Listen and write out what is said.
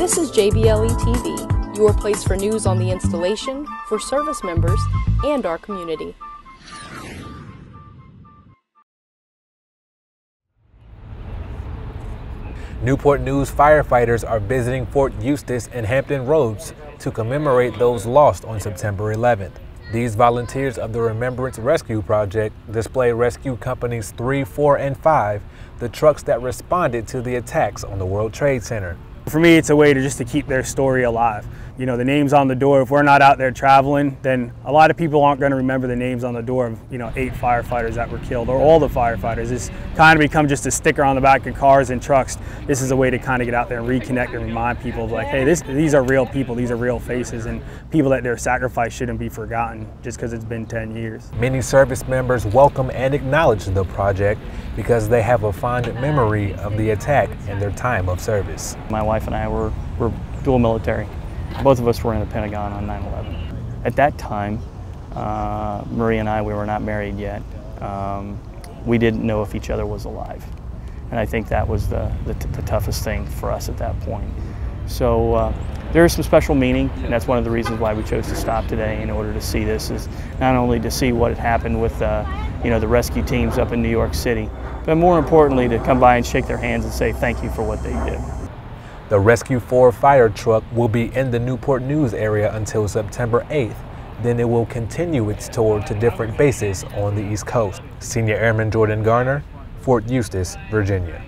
This is JBLE TV, your place for news on the installation, for service members, and our community. Newport News firefighters are visiting Fort Eustis and Hampton Roads to commemorate those lost on September 11th. These volunteers of the Remembrance Rescue Project display rescue companies 3, 4, and 5, the trucks that responded to the attacks on the World Trade Center. For me, it's a way to just to keep their story alive. You know, the names on the door, if we're not out there traveling, then a lot of people aren't going to remember the names on the door of, you know, eight firefighters that were killed or all the firefighters. It's kind of become just a sticker on the back of cars and trucks. This is a way to kind of get out there and reconnect and remind people of like, hey, this, these are real people, these are real faces, and people that their sacrifice shouldn't be forgotten just because it's been 10 years. Many service members welcome and acknowledge the project because they have a fond memory of the attack and their time of service. My wife and I were, were dual military. Both of us were in the Pentagon on 9-11. At that time, uh, Marie and I, we were not married yet. Um, we didn't know if each other was alive. And I think that was the, the, the toughest thing for us at that point. So uh, there is some special meaning, and that's one of the reasons why we chose to stop today in order to see this, is not only to see what had happened with uh, you know, the rescue teams up in New York City, but more importantly to come by and shake their hands and say thank you for what they did. The Rescue 4 fire truck will be in the Newport News area until September 8th. Then it will continue its tour to different bases on the East Coast. Senior Airman Jordan Garner, Fort Eustis, Virginia.